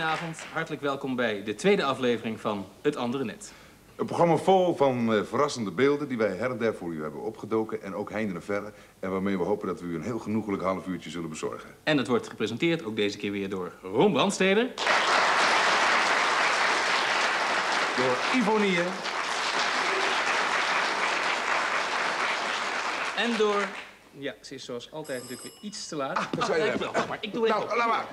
goedenavond. Hartelijk welkom bij de tweede aflevering van Het Andere Net. Een programma vol van eh, verrassende beelden die wij her en der voor u hebben opgedoken. En ook heinde en verre. En waarmee we hopen dat we u een heel genoeglijk half uurtje zullen bezorgen. En het wordt gepresenteerd, ook deze keer weer door Ron Brandsteder. Door Ivonie. En door... Ja, ze is zoals altijd natuurlijk weer iets te laat. dat zou je Ja, hebben. wacht maar, ik doe het Nou, laat maar.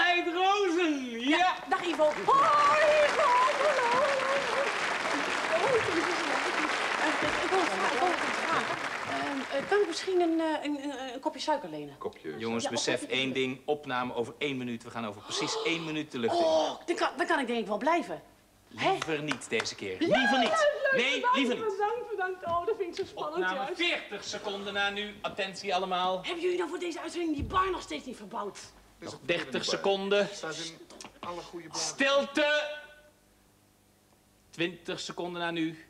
Adelheid Rozen! Ja! Dag Ivo. Hoi Ivo. Hallo. Oh, ik wil vragen, ik wil wat vragen. Kan ik misschien een, eh, een, een, een kopje suiker lenen? Kopje. Jongens, Ja, besef één ding. Opname over één minuut. We gaan over precies één minuut de lucht in. Oh, dan kan, dan kan ik denk ik wel blijven. Hè? Liever niet deze keer. Liever niet. Nee, liever niet. Bedankt, bedankt. Oh, dat vind ik zo spannend Opname juist. 40 seconden na nu. Attentie allemaal. Hebben jullie dan voor deze uitzending die bar nog steeds niet verbouwd? Nog 30 seconden. Staat in alle goede bladen. Stilte! 20 seconden na nu.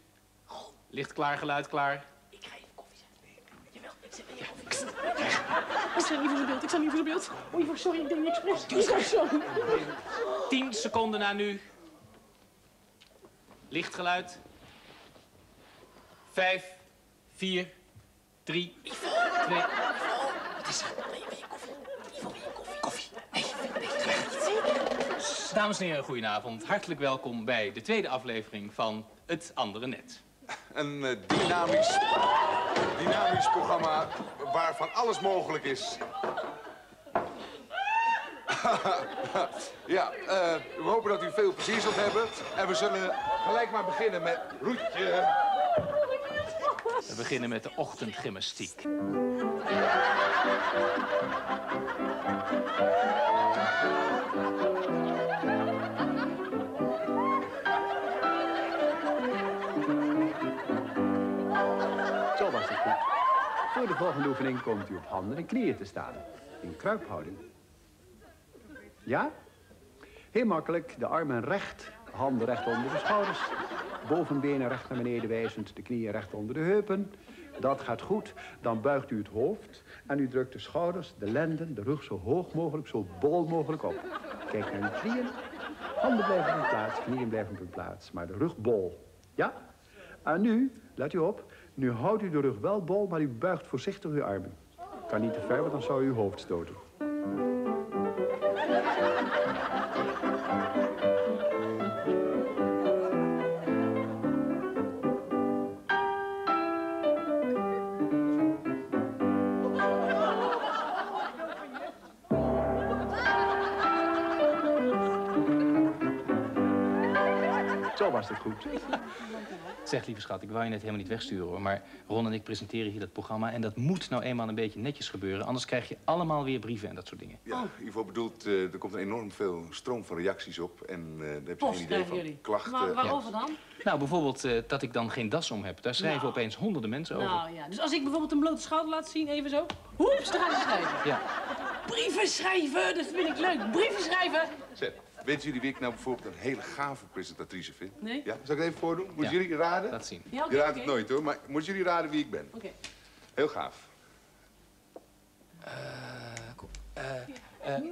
Licht klaar, geluid klaar. Ik ga even koffie zetten. Jawel, zet me je koffie. Ik sta niet voor zijn beeld, ik sta niet voor zijn beeld. Oh, Ivo, sorry, ik denk niet expres. Ivo, sorry. 10 seconden na nu. Licht geluid. 5, 4, 3, 2. Wat is er? Wil je, wil je koffie? Ivo, wil je koffie? Koffie. Nee, nee, nee, zeker. Dames en heren, goedenavond. Hartelijk welkom bij de tweede aflevering van Het Andere Net. Een eh, dynamisch, dynamisch programma waarvan alles mogelijk is. ja, eh, we hopen dat u veel plezier zult hebben. En we zullen gelijk maar beginnen met Roetje. We beginnen met de ochtendgymnastiek. Zo was het goed. Voor de volgende oefening komt u op handen en knieën te staan. In kruiphouding. Ja? Heel makkelijk. De armen recht, handen recht onder de schouders. Bovenbenen recht naar beneden wijzend, de knieën recht onder de heupen. Dat gaat goed. Dan buigt u het hoofd en u drukt de schouders, de lenden, de rug zo hoog mogelijk, zo bol mogelijk op. Kijk naar uw knieën. Handen blijven op hun plaats, knieën blijven op hun plaats, maar de rug bol. Ja? En nu, let u op, nu houdt u de rug wel bol, maar u buigt voorzichtig uw armen. Kan niet te ver, want dan zou u uw hoofd stoten. Goed. Zeg, lieve schat, ik wou je net helemaal niet wegsturen hoor. Maar Ron en ik presenteren hier dat programma. En dat moet nou eenmaal een beetje netjes gebeuren. Anders krijg je allemaal weer brieven en dat soort dingen. Ja, Ivo bedoelt, eh, er komt een enorm veel stroom van reacties op. En eh daar heb je Post geen idee van. jullie. Klachten. Maar waarover dan? Nou, bijvoorbeeld eh, dat ik dan geen das om heb. Daar schrijven Nou. opeens honderden mensen over. Nou ja, dus als ik bijvoorbeeld een blote schouder laat zien, even zo. Hoeps, dan gaan ze schrijven. Ja. Brieven schrijven, dat vind ik leuk. Brieven schrijven. Zeg, weten jullie wie ik nou bijvoorbeeld een hele gave presentatrice vind? Nee. Ja, zal ik het even voordoen? Moeten Ja. jullie raden? Laat zien. Ja, Je raadt het nooit hoor, maar moeten jullie raden wie ik ben? Oké. Heel gaaf.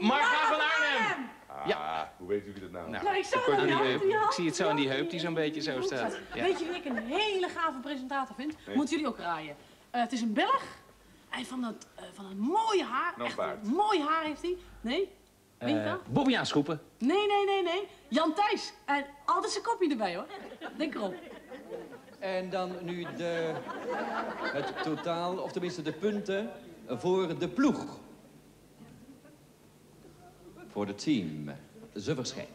Marga van Arnhem! Ah, hoe weet u wie dat nou? Nou, Nou, ik zag aan het. Ik zie het zo aan die heup die zo'n beetje zo staat. Ja. Weet je wie ik een hele gave presentator vind? Moeten jullie ook raaien. Eh, het is een Belg. Hij van dat, eh, van dat mooie haar. Nou, Echt baard. een mooi haar heeft hij. Nee? Wel? Bobby aanschroepen. Nee, nee, nee, nee. Jan Thijs. En altijd zijn kopje erbij hoor. Denk erop. En dan nu de, het totaal, of tenminste de punten voor de ploeg. Voor het team. Ze verschijnen.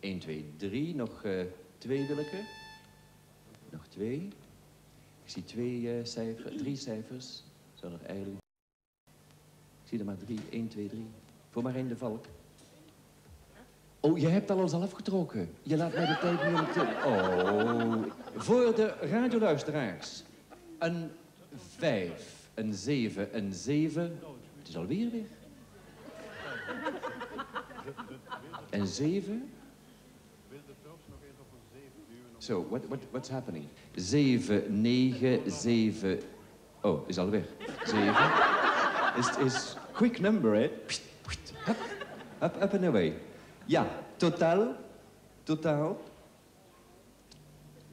1, 2, 3. Nog eh twee willeke. Nog twee. Ik zie twee eh cijfers, drie cijfers. Zou er eigenlijk... Ik zie er maar drie. 1, 2, 3. Voor Marijn de Valk. Oh, je hebt alles al afgetrokken. Je laat mij de tijd niet. Oh. Voor de radioluisteraars. Een vijf, een zeven, een zeven. Het is alweer weg. Een zeven. Zo, what, what, what's happening? Zeven, negen, zeven... Oh, is al weg. Zeven. is, is quick number, hè? Hup, up, up and away. Ja, totaal, totaal.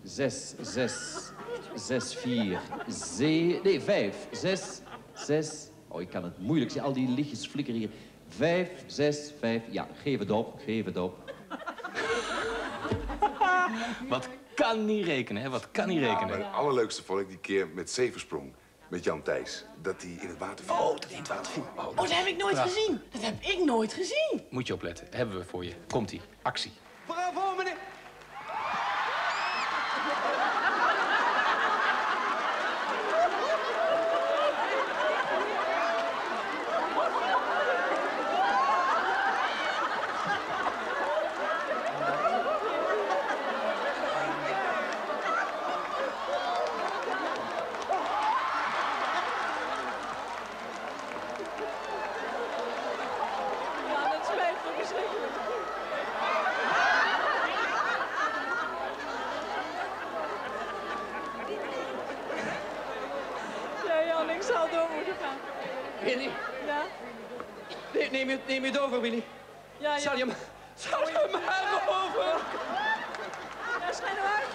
Zes, zes, zes, vier, zeven, nee, vijf, zes, zes. Oh, ik kan het moeilijk zien, al die lichtjes flikkeren hier. Vijf, zes, vijf, ja, geef het op, geef het op. Wat kan niet rekenen, hè? Wat kan niet Maar rekenen. het allerleukste vond ik die keer met Zeversprong. Met Jan Thijs. Dat hij in het water viel. Oh, dat in het water viel. Oh, Oh, dat heb ik nooit gezien. Dat heb ik nooit gezien. Moet je opletten. Hebben we voor je. Komt-ie. Actie. Bravo, meneer. Ja, dat spijt me verschrikkelijk. Ja, Jan, ik zal door moeten gaan. Willy, Ja? Neem, je, neem je het over, Willy. Ja, ja. Zal je, hem- zal je hem maar over? Ja, schijn uit.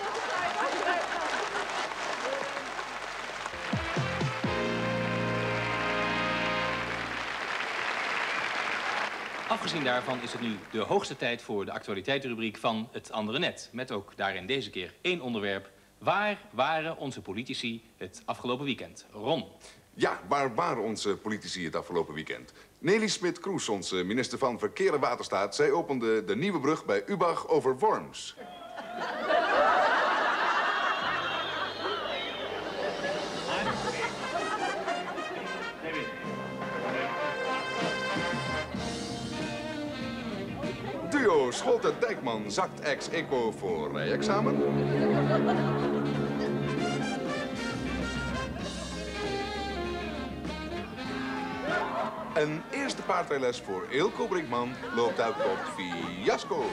Afgezien daarvan is het nu de hoogste tijd voor de actualiteitenrubriek van Het Andere Net. Met ook daarin deze keer één onderwerp. Waar waren onze politici het afgelopen weekend? Ron. Ja, waar waren onze politici het afgelopen weekend? Nelly Smit-Kroes, onze minister van Verkeer en Waterstaat... zij opende de nieuwe brug bij Ubach over Worms. Duo Scholten-Dijkman zakt ex-eco voor rijexamen. Een eerste paardrijles voor Eelco Brinkman loopt uit op fiasco.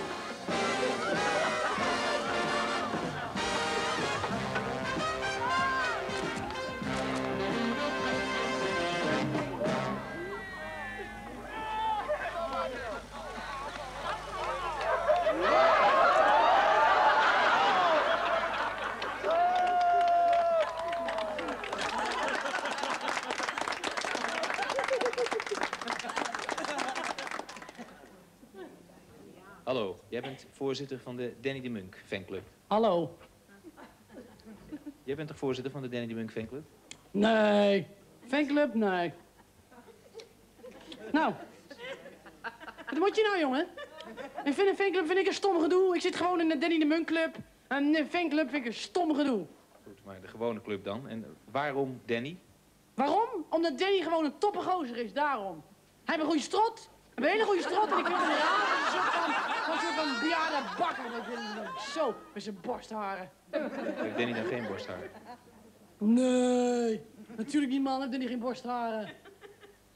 Jij bent voorzitter van de Danny de Munk fanclub. Hallo. Jij bent toch voorzitter van de Danny de Munk fanclub? Nee. Fanclub? Nee. Nou. Wat moet je nou, jongen? Ik vind een fanclub vind ik een stom gedoe. Ik zit gewoon in de Danny de Munk club. En een fanclub vind ik een stom gedoe. Goed, maar de gewone club dan. En waarom Danny? Waarom? Omdat Danny gewoon een toppengozer is, daarom. Hij heeft een goede strot. Een hele goede strot. En ik vind hem raar. Van, een bejaarde bakker. een- Zo, met zijn borstharen. Heeft Danny dan geen borsthaar? Nee. Natuurlijk niet, man. Heeft Danny geen borstharen.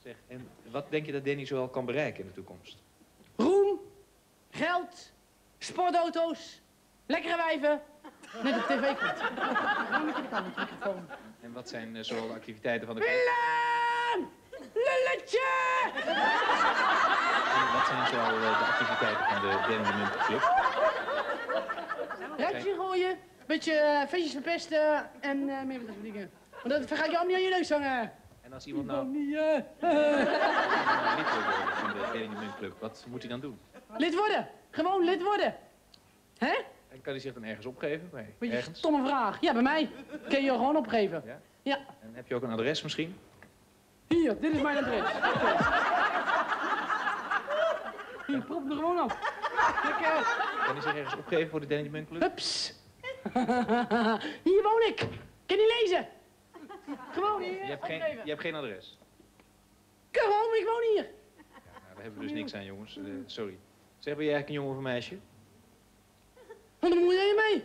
Zeg, en wat denk je dat Danny zoal kan bereiken in de toekomst? Roem, geld, sportauto's, lekkere wijven. Net op tv komt. Ja, moet je de kant met de microfoon. En wat zijn eh, zoal de activiteiten van de... Willem! Lulletje! Wat zijn zoal eh, de activiteiten van de Danny de Munk club? Ruitje gooien, beetje eh, feestjes verpesten en eh, meer van dat soort dingen. Want dat ga ik je allemaal niet aan je neus hangen. En als iemand nou niet, eh, lid van de Danny de Munk club, wat moet hij dan doen? lid worden. Gewoon lid worden. Hè? En kan hij zich dan ergens opgeven? Nee, Beetje ergens? stomme vraag. Ja, bij mij. Kun je je gewoon opgeven. Ja? Ja. En heb je ook een adres misschien? Hier, dit is mijn adres. Oké. Hier, prop hem er gewoon af. Lekker. Kan hij zich ergens opgeven voor de Danny de Munk club? Hups. Hier woon ik. Kan je lezen? Gewoon hier. Je hebt geen, je hebt geen adres. Gewoon, ik woon hier. Nou, daar hebben we dus niks aan, jongens. Eh, sorry. Zeg, ben jij eigenlijk een jongen of een meisje? Dan moet je mee.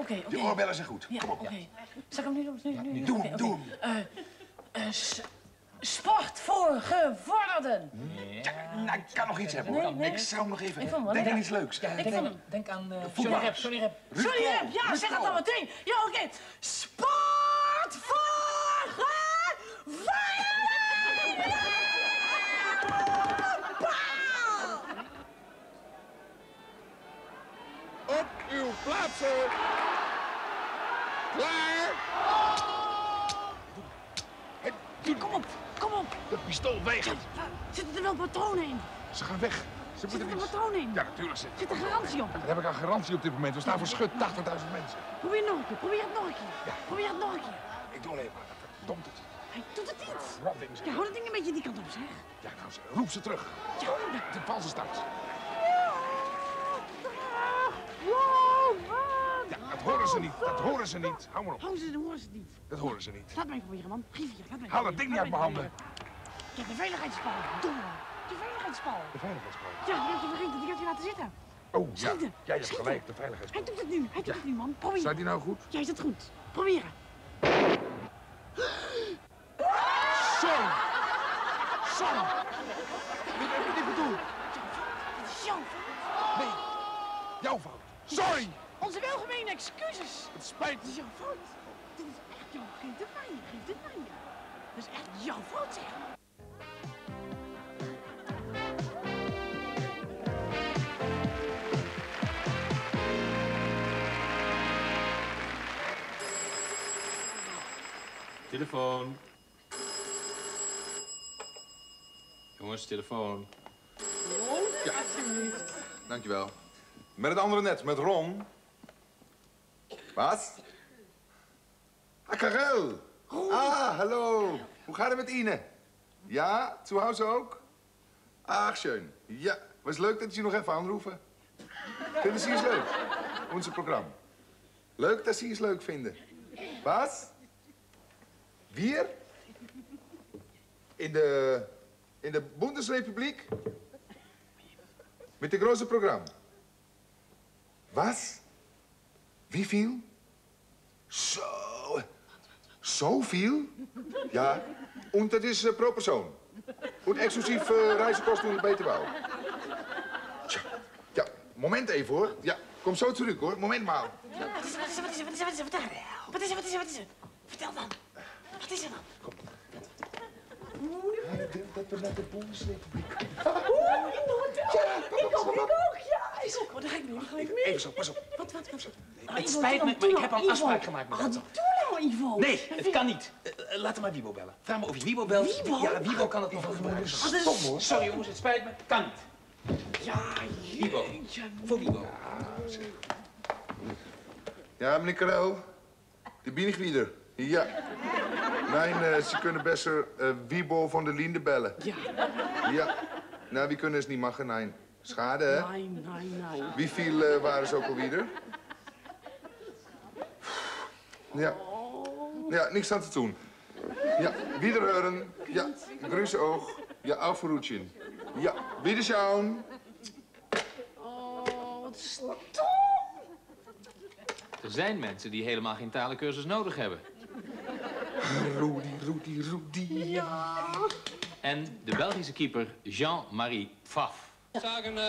Oké, oké. Die oorbellen zijn goed. Ja, Kom op. oké. Zal ik hem nu doen? Nu, nu, nu? doe hem, doe hem. Eh, eh, s- sport voor gevorderden. Ja, nou, ik kan nog iets hebben hoor. Nee, nee. Ik zou hem nog even... Ik vond hem wel Denk aan iets leuks. Ik vond hem. Denk aan uh, Johnny Rep, Johnny Rep. Rep, ja, zeg het dan meteen. Ja, oké. Sport voor gevorderden. Op uw plaatsen. Klaar. Kom op, kom op. De pistool weegt. Zitten er wel patronen in? Ze gaan weg. Ze moeten er niks. patronen in? Ja, natuurlijk zit. Zit er garantie op? Daar heb ik aan garantie op dit moment. We staan voor schut 80.000 mensen. Probeer nog een keer, probeer het nog een keer. Probeer het nog een keer. Ik doe alleen maar. Verdomd het. Hij doet het niet. Robbing. Ja, hou dat ding een beetje die kant op, zeg. Ja, nou, roep ze terug. Ja, De valsenstart. Ja, dat horen ze niet. Dat horen ze niet. Hou maar op. Hou ze, dan horen ze het niet. Dat horen ze niet. Laat mij proberen, man. Geef hier, laat mij Haal dat ding niet uit mijn handen. proberen. Ja, de veiligheidsspal. Domme. De veiligheidsspal. De veiligheidsman. Ja, die had je vergeten. Die had je laten zitten. Oh, ja. Schieten. Jij hebt gelijk. De Hij veiligheidsman. doet het nu. Hij doet het nu, man. Probeer. Staat die nou goed? Ja, is het goed. Proberen. Sorry. Sorry. Ik heb het niet bedoeld. Het is jouw fout. Nee. Jouw fout. Sorry. Onze welgemeende excuses. Het spijt Het me. is jouw fout. Dit is echt jouw Geef dit mij. Geef dit mij. Dat is echt jouw fout, zeg. Telefoon. Jongens, telefoon. Dankjewel. Met het andere net, met Ron. Wat? Ah, Karel. Ah, hallo. Hoe gaat het met Ine? Ja, zu Hause ook? Ach, schön. Ja, was leuk dat Sie nog even aanroepen. Vinden Sie es leuk? Onze programma. Leuk dat Sie es leuk vinden. Was? Wir? In de... In de Bundesrepubliek? Mit dem großen Programm. Was? Wie viel? Zo. Zoveel? Ja. Und dat is eh, pro persoon. Und exclusief uh, reizenkosten und BTW. Tja. Ja, moment even hoor. Ja, kom zo terug hoor. Moment maar. Wat is er, wat is er, wat is er, wat is er, wat is er, vertel. Wat is er, wat is er, wat is er? Vertel dan. Wat is er dan? Hij wil dat we naar de Bundesrepubliek Oeh, ik doe het wel. Ik ook, ik ook, ja. Ik ook. Oh, daar ga ik mee, daar ga ik mee. Even zo, pas op. Wat, wat, wat? Het spijt me, maar ik heb al een afspraak gemaakt met Ah, Elsa. doe nou, Ivo. Nee, het kan niet. Eh, eh, laat hem maar Wiebo bellen. Vraag maar of je Wiebo belt. Wiebo? Ja, Wiebo kan het nog wel gebruiken. Ah, is... Sorry jongens, het spijt me. Kan niet. Ja, Wiebo. Voor Wiebo. Ja, meneer Karel. Die bin ich wieder. Ja. Nee, eh, ze kunnen best uh, Wiebo van der Linde bellen. Ja. Ja. Nou, wie kunnen het niet maken? Nee. Schade, hè? Nee, nee, nee. Wie viel eh, waren ze ook alweer? Ja. Ja, niks aan te doen. Ja, wiederhören. Ja, grüße oog. Ja, aufgeroetjen. Ja, wiederschauen. Oh, wat stom. Er zijn mensen die helemaal geen talencursus nodig hebben. Rudy, Rudy, Rudy. En de Belgische keeper Jean-Marie Pfaff. Zagen, eh,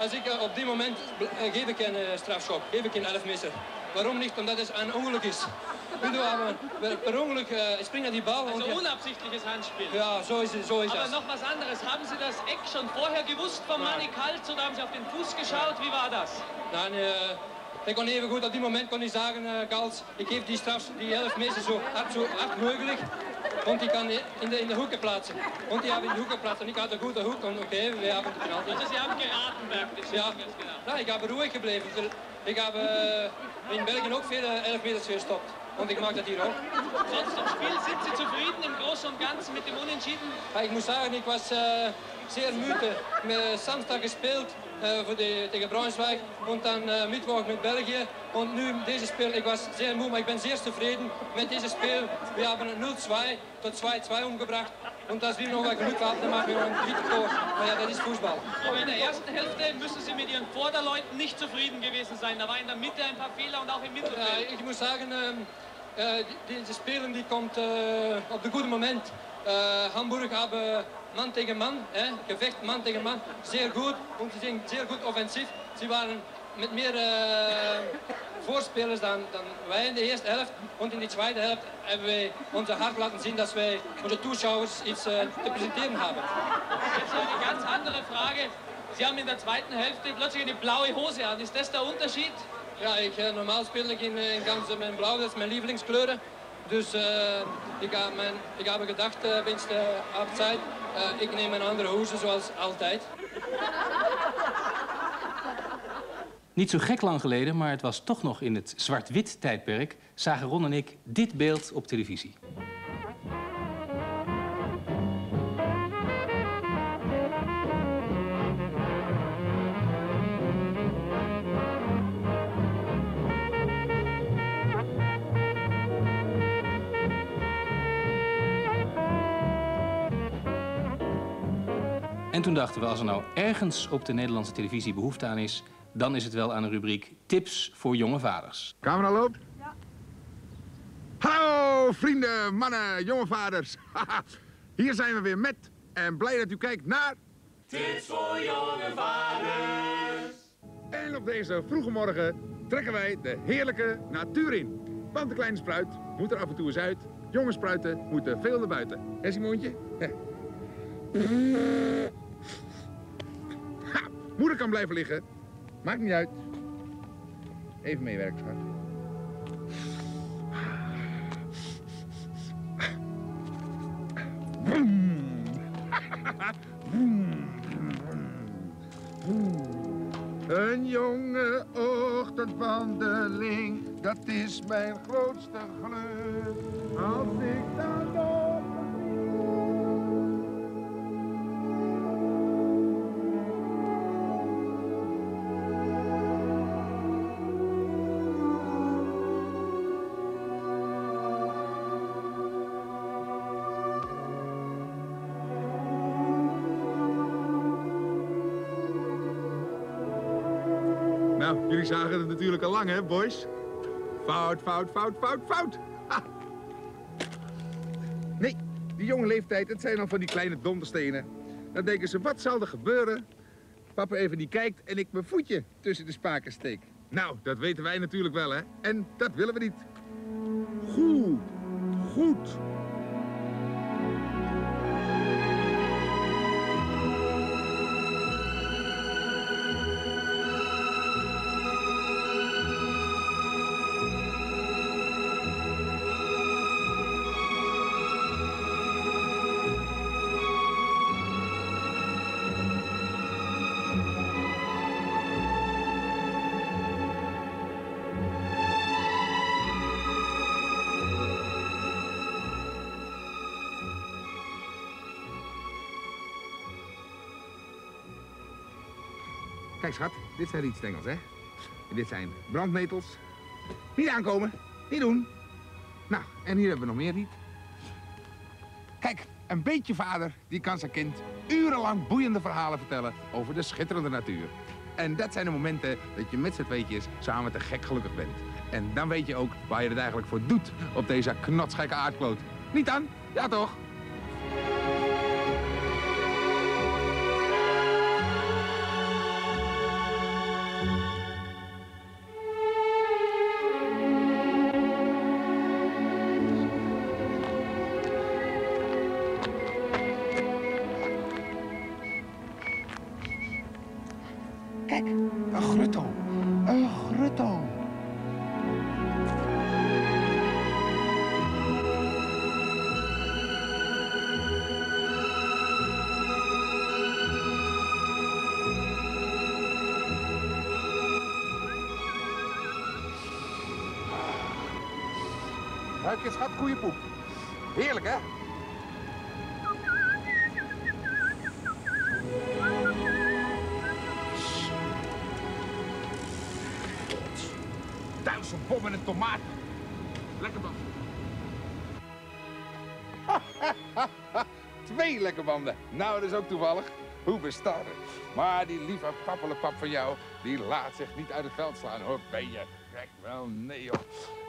als ik eh, op dit moment eh, geef ik een eh, strafschop, geef ik een elfmeter. Waarom niet? Omdat het een ongeluk is. Weet je wat, maar per ongeluk uh, ich spring naar die bal. Also und- unabsichtliches Handspiel. ja, zo is het, zo is Aber das. noch was anderes. Haben Sie das Eck schon vorher gewusst vom Manni Kalt oder haben Sie auf den Fuß geschaut? Wie war das? Nein, äh, ik kon even goed, op dit moment kon ik zeggen, uh, Kals, ik geef die straf, die elfmeter zo hard, zo hard mogelijk. Want die kan in de, in de hoeken plaatsen. Want die hebben in de hoeken plaatsen. En ik had een goede hoek, oké, we hebben de penalty. Also Sie haben geraten, wirklich. Ja, genau. nou, ik heb ruhig gebleven. Ik heb uh, in België ook veel uh, elfmeters gestopt. Want ik maak dat hier ook. Sonst im Spiel sind Sie zufrieden im Großen und Ganzen mit dem Unentschieden? Maar ik moet zeggen, ik was uh, zeer müde. Samstag gespeeld. äh, für die, tegen Braunschweig und dann Mittwoch mit Belgien. Und nun dieses Spiel, ich war sehr müde, aber ich bin sehr zufrieden mit diesem Spiel. Wir haben 0-2 tot 2-2 umgebracht. Und als wir noch ein Glück haben, dann machen wir noch ein drittes Tor. Maar ja, das ist Fußball. Aber in der ersten Hälfte müssen Sie mit Ihren Vorderleuten nicht zufrieden gewesen sein. Da war in der Mitte ein paar Fehler und auch im Mittelfeld. Ja, ich muss sagen, äh, diese Spielen die kommt äh, op de goede Moment. Äh, Hamburg haben Mann tegen Mann, äh, Gevecht Mann tegen Mann, sehr gut und sie sind sehr gut offensiv. Sie waren mit mehr äh, Vorspelers dan, dan wij in de eerste helft. Und in die zweite Hälfte hebben wir unser hart laten zien dass wir unsere Zuschauers iets äh, te presenteren haben. Jetzt eine ganz andere Frage. Sie haben in der zweiten Hälfte plötzlich eine blaue Hose an. Ist das der Unterschied? Ja, ik, eh, normaal speel ik in, eh, in ganz mijn blauw, dat is mijn lievelingskleuren. Dus eh, ik, heb mijn, ik heb gedacht, uh, winst de halbzeit, uh, ik neem een andere hoze zoals altijd. Niet zo gek lang geleden, maar het was toch nog in het zwart-wit tijdperk... zagen Ron en ik dit beeld op televisie. En toen dachten we, als er nou ergens op de Nederlandse televisie behoefte aan is... dan is het wel aan een rubriek Tips voor jonge vaders. Camera loopt? Ja. Hallo vrienden, mannen, jonge vaders. Hier zijn we weer met en blij dat u kijkt naar... Tips voor jonge vaders. En op deze vroege morgen trekken wij de heerlijke natuur in. Want de kleine spruit moet er af en toe eens uit. Jonge spruiten moeten veel naar buiten. Hé Simoontje? Ha, moeder kan blijven liggen. Maakt niet uit. Even meewerken, schat. Een jonge ochtendwandeling, dat is mijn grootste geluk. Als ik daar door zagen het natuurlijk al lang, hè, boys? Fout, fout, fout, fout, fout. Nee, die jonge leeftijd, het zijn al van die kleine donderstenen. Dan denken ze, wat zal er gebeuren? Papa even die kijkt en ik mijn voetje tussen de spaken steek. Nou, dat weten wij natuurlijk wel, hè? En dat willen we niet. Goed, goed. Schat, dit zijn rietstengels, hè? En dit zijn brandnetels. Niet aankomen, niet doen. Nou, en hier hebben we nog meer riet. Kijk, een beetje vader, die kan zijn kind urenlang boeiende verhalen vertellen over de schitterende natuur. En dat zijn de momenten dat je met z'n tweetjes samen te gek gelukkig bent. En dan weet je ook waar je het eigenlijk voor doet op deze knotsgekke aardkloot. Niet dan? Ja toch? Je schat goede poep. Heerlijk, hè? Duizend bommen en een tomaat. Lekker man. Twee lekkerbanden. Nou, dat is ook toevallig. Hoe bestaat het? Maar die lieve pappelepap van jou, die laat zich niet uit het veld slaan, hoor, ben je. Wel, nee joh.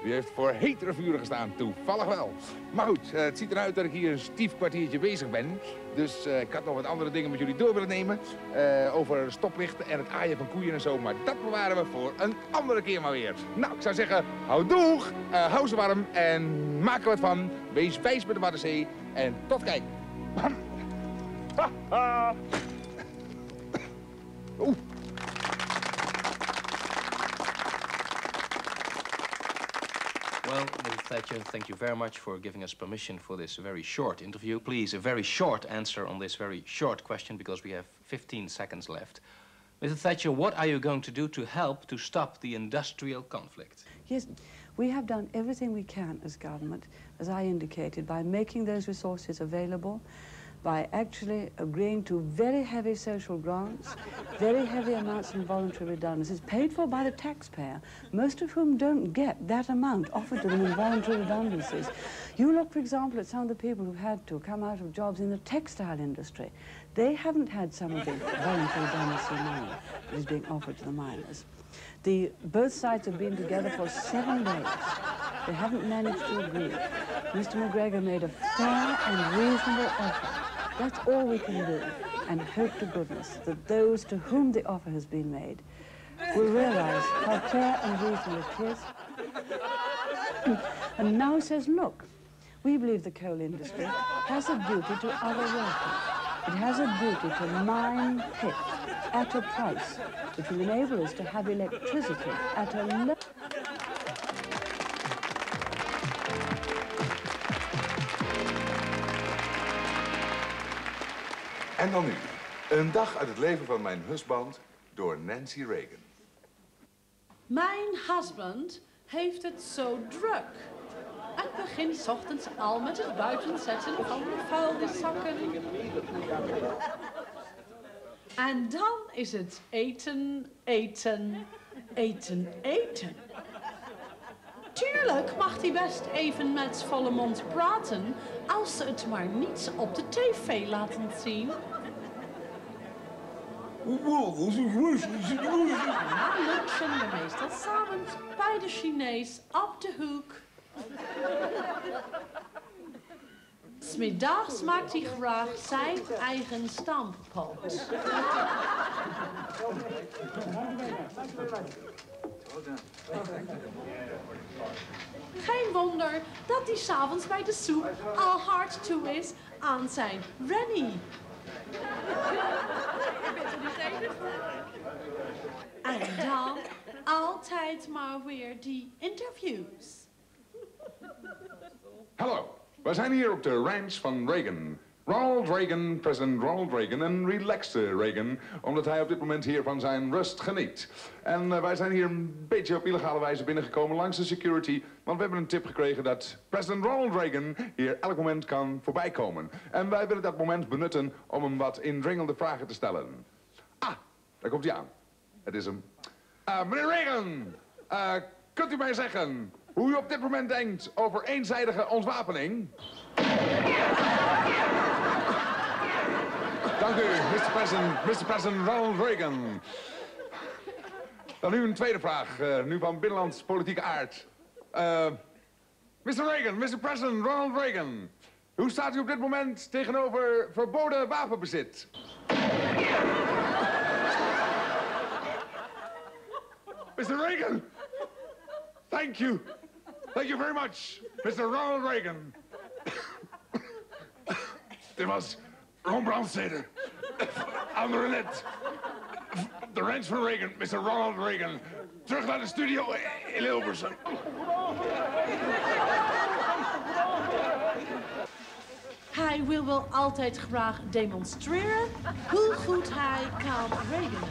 U heeft voor hetere vuren gestaan, toevallig wel. Maar goed, eh, het ziet eruit dat ik hier een stief kwartiertje bezig ben. Dus eh, ik had nog wat andere dingen met jullie door willen nemen. eh, over stoplichten en het aaien van koeien en zo. Maar dat bewaren we voor een andere keer maar weer. Nou, ik zou zeggen, hou doeg, hou ze warm en maak er wat van. Wees wijs met de Waddenzee en tot kijk. Oeh. Well, Mrs. Thatcher, thank you very much for giving us permission for this very short interview. Please, a very short answer on this very short question because we have 15 seconds left. Mrs. Thatcher, what are you going to do to help to stop the industrial conflict? Yes, we have done everything we can as government, as I indicated, by making those resources available, by actually agreeing to very heavy social grants, very heavy amounts in voluntary redundancies, paid for by the taxpayer, most of whom don't get that amount offered to them in voluntary redundancies. You look, for example, at some of the people who've had to come out of jobs in the textile industry. They haven't had some of the voluntary redundancy money that is being offered to the miners. The, both sides have been together for seven days. They haven't managed to agree. Mr. McGregor made a fair and reasonable offer. That's all we can do, and hope to goodness that those to whom the offer has been made will realize how fair and reasonable it is. and now says, look, we believe the coal industry has a duty to other workers. It has a duty to mine pit at a price which will enable us to have electricity at a low... En dan nu. Een dag uit het leven van mijn husband door Nancy Reagan. Mijn husband heeft het zo druk. Het begint ochtends al met het buitenzetten van de vuilniszakken. En dan is het eten, eten, eten, eten. Tuurlijk mag hij best even met volle mond praten, als ze het maar niet op de tv laten zien. Na lunchen we meestal s'avonds bij de Chinees op de hoek. Smiddags maakt hij graag zijn eigen stamppot. Geen wonder dat hij s'avonds bij de soep al hard toe is aan zijn Rennie. En dan altijd maar weer die interviews. Hallo, we zijn hier op de ranch van Reagan. Ronald Reagan, president Ronald Reagan, een relaxte Reagan, omdat hij op dit moment hier van zijn rust geniet. En eh, wij zijn hier een beetje op illegale wijze binnengekomen langs de security, want we hebben een tip gekregen dat president Ronald Reagan hier elk moment kan voorbijkomen. En wij willen dat moment benutten om hem wat indringende vragen te stellen. Ah, daar komt hij aan. Het is hem. Eh, meneer Reagan, eh, kunt u mij zeggen hoe u op dit moment denkt over eenzijdige ontwapening? Dank u, Mr. President, Mr. President Ronald Reagan. Dan nu een tweede vraag, eh, nu van binnenlands politieke aard. Eh, Mr. Reagan, Mr. President Ronald Reagan. Hoe staat u op dit moment tegenover verboden wapenbezit? Mr. Reagan! Thank you. Thank you very much, Mr. Ronald Reagan. Dit was Ron Brandsteder. Aan de. De ranch van Reagan, Mr. Ronald Reagan. Terug naar de studio in Hilversum. Hij wil wel altijd graag demonstreren hoe goed hij kan regenen.